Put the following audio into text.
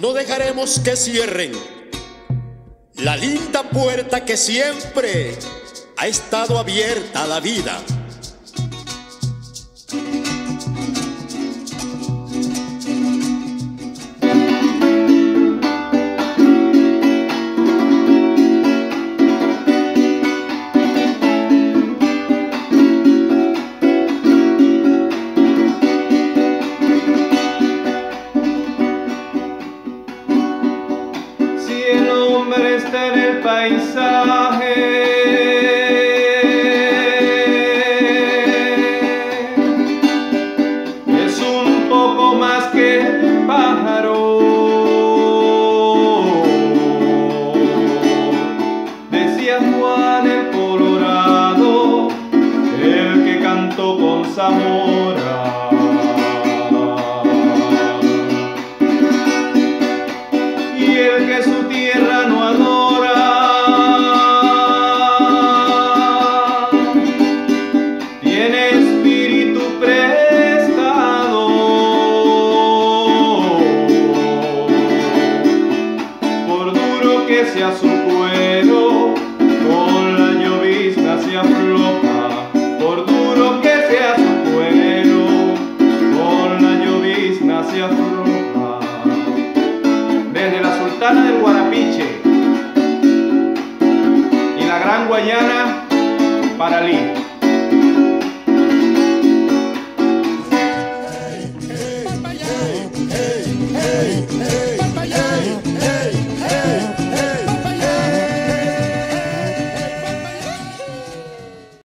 No dejaremos que cierren la linda puerta que siempre ha estado abierta a la vida. está en el paisaje. Es un poco más que pájaro. Decía Juan el Colorado, el que cantó con Samuel. que se a su cuero, con la llovizna se afloja, por duro que sea su cuero, con la llovizna se afloja. Desde la sultana del Guarapiche y la gran Guayana, Paralí.